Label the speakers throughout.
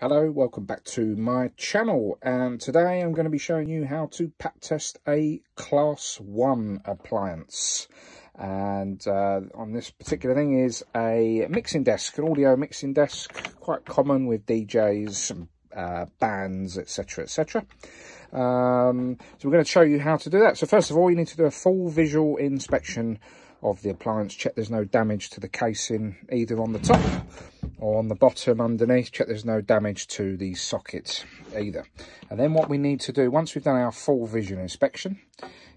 Speaker 1: Hello, welcome back to my channel and today I'm going to be showing you how to pat test a class 1 appliance and uh, on this particular thing is a mixing desk, an audio mixing desk, quite common with DJs, uh, bands, etc, etc. Um, so we're going to show you how to do that. So first of all you need to do a full visual inspection of the appliance, check. There's no damage to the casing either on the top or on the bottom underneath. Check there's no damage to the socket either. And then what we need to do once we've done our full vision inspection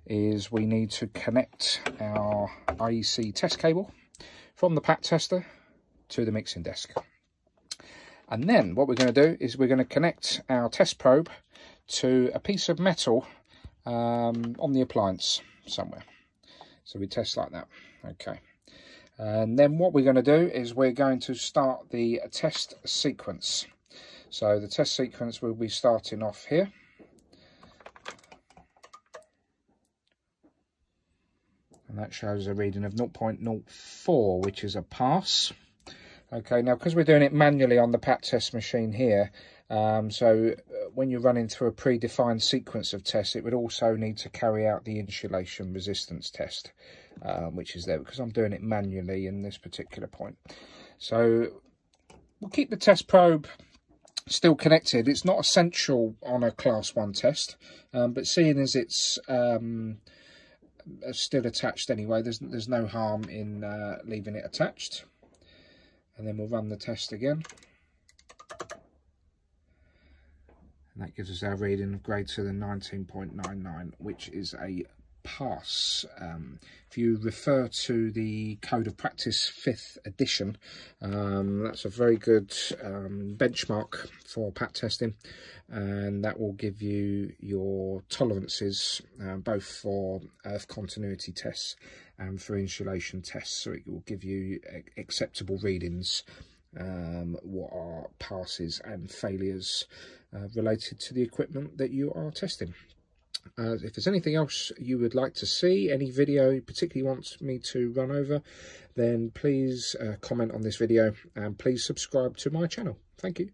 Speaker 1: is we need to connect our IEC test cable from the pat tester to the mixing desk. And then what we're going to do is we're going to connect our test probe to a piece of metal um, on the appliance somewhere so we test like that okay and then what we're going to do is we're going to start the test sequence. So the test sequence will be starting off here. And that shows a reading of 0.04, which is a pass. Okay, now because we're doing it manually on the PAT test machine here, um, so when you're running through a predefined sequence of tests, it would also need to carry out the insulation resistance test, um, which is there because I'm doing it manually in this particular point. So we'll keep the test probe still connected. It's not essential on a class one test, um, but seeing as it's um, still attached anyway, there's, there's no harm in uh, leaving it attached and then we'll run the test again that gives us our reading of greater than 19.99 which is a pass. Um, if you refer to the code of practice fifth edition um, that's a very good um, benchmark for pat testing and that will give you your tolerances uh, both for earth continuity tests and for insulation tests. So it will give you acceptable readings um, what are passes and failures uh, related to the equipment that you are testing uh, if there's anything else you would like to see, any video you particularly want me to run over, then please uh, comment on this video and please subscribe to my channel. Thank you.